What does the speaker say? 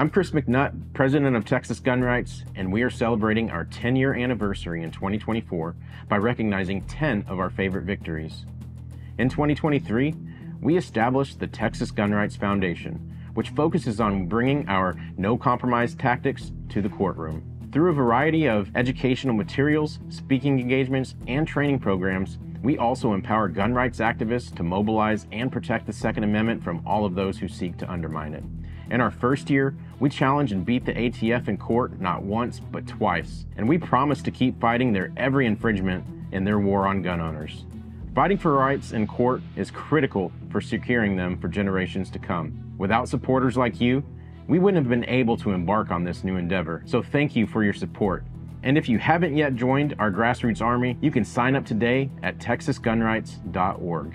I'm Chris McNutt, president of Texas Gun Rights, and we are celebrating our 10 year anniversary in 2024 by recognizing 10 of our favorite victories. In 2023, we established the Texas Gun Rights Foundation, which focuses on bringing our no compromise tactics to the courtroom. Through a variety of educational materials, speaking engagements, and training programs, we also empower gun rights activists to mobilize and protect the Second Amendment from all of those who seek to undermine it. In our first year, we challenged and beat the ATF in court not once, but twice, and we promise to keep fighting their every infringement in their war on gun owners. Fighting for rights in court is critical for securing them for generations to come. Without supporters like you, we wouldn't have been able to embark on this new endeavor, so thank you for your support. And if you haven't yet joined our grassroots army, you can sign up today at texasgunrights.org.